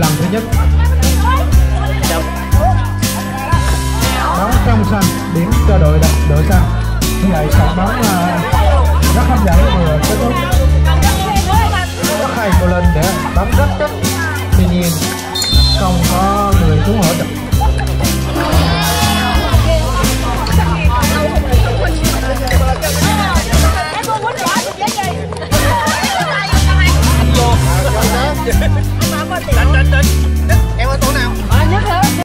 lần thứ nhất. Bóng trong xanh điểm cho đội đội xanh như vậy sạch bóng à, rất hấp dẫn vừa kết thúc rất hay một lần để bóng rất chắc